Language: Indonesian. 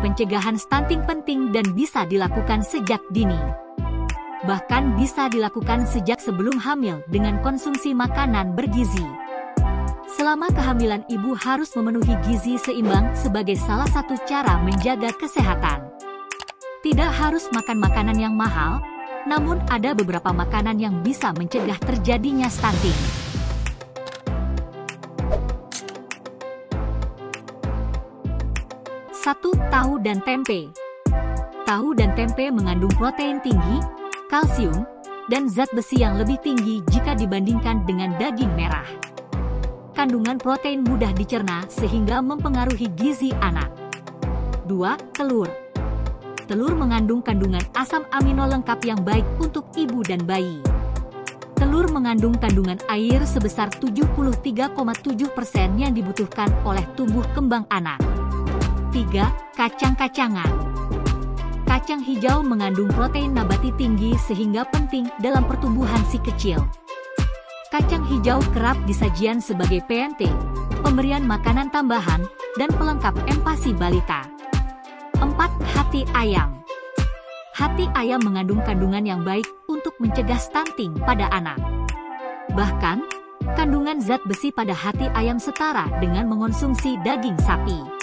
pencegahan stunting penting dan bisa dilakukan sejak dini. Bahkan bisa dilakukan sejak sebelum hamil dengan konsumsi makanan bergizi. Selama kehamilan ibu harus memenuhi gizi seimbang sebagai salah satu cara menjaga kesehatan. Tidak harus makan makanan yang mahal, namun ada beberapa makanan yang bisa mencegah terjadinya stunting. Satu, tahu dan tempe. Tahu dan tempe mengandung protein tinggi, kalsium, dan zat besi yang lebih tinggi jika dibandingkan dengan daging merah. Kandungan protein mudah dicerna sehingga mempengaruhi gizi anak. 2. Telur Telur mengandung kandungan asam amino lengkap yang baik untuk ibu dan bayi. Telur mengandung kandungan air sebesar 73,7% yang dibutuhkan oleh tubuh kembang anak. 3. Kacang-kacangan Kacang hijau mengandung protein nabati tinggi sehingga penting dalam pertumbuhan si kecil. Kacang hijau kerap disajian sebagai PNT, pemberian makanan tambahan, dan pelengkap empasi balita. 4. Hati ayam Hati ayam mengandung kandungan yang baik untuk mencegah stunting pada anak. Bahkan, kandungan zat besi pada hati ayam setara dengan mengonsumsi daging sapi.